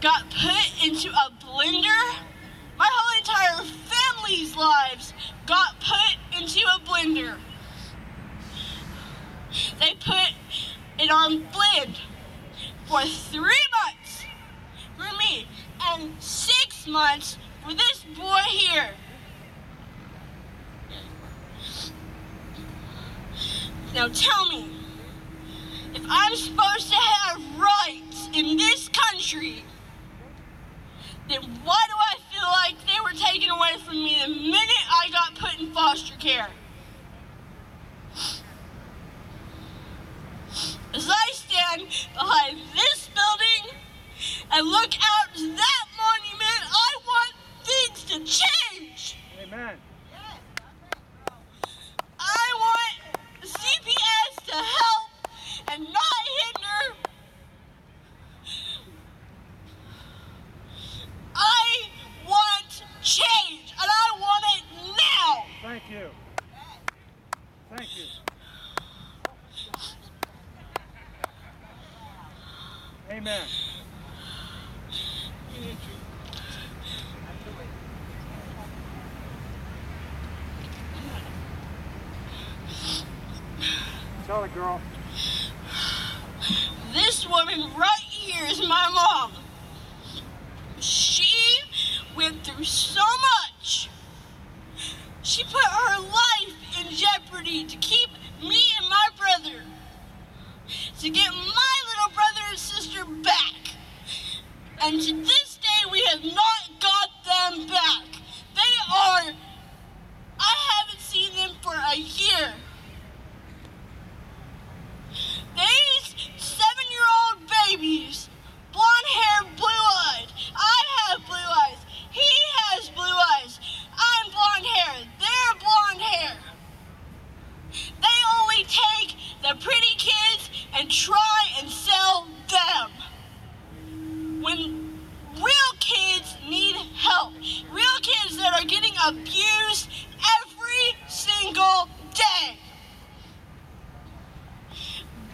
got put into a blender. My whole entire family's lives got put into a blender. They put it on blend for three months for me and six months for this boy here. Now tell me, if I'm supposed to have rights in this country, then why do I feel like they were taken away from me the minute I got put in foster care? As I stand behind this building and look out to that monument, I want things to change. Amen. I want CPS to help and not hinder. I want change, and I want it now. Thank you. Thank you. Amen. Tell the girl. This woman right here is my mom. She went through so much. She put her life in jeopardy to keep me and my brother, to get my little brother and sister back. And to this day, we have not got them back. They are, abused every single day.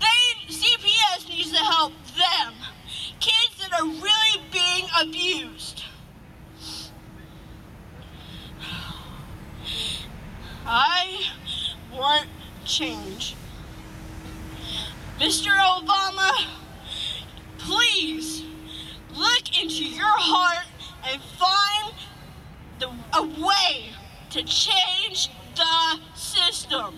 They CPS needs to help them. Kids that are really being abused. I want change. Mr. Obama, please look into your heart and find the, a way to change the system.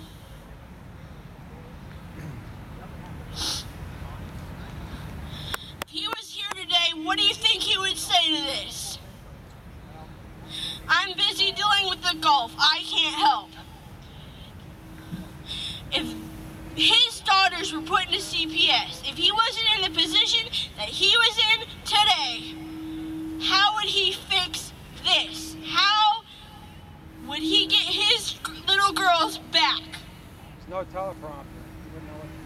If he was here today, what do you think he would say to this? I'm busy dealing with the golf. I can't help. If his daughters were put into CPS, if he wasn't in the position that he was in today, how would he fix this? No teleprompter. You wouldn't know what to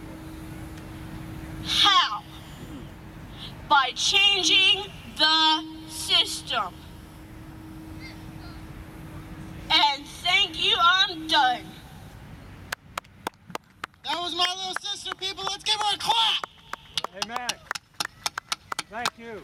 do. How? By changing the system. And thank you, I'm done. That was my little sister, people. Let's give her a clap. Hey, Amen. Thank you.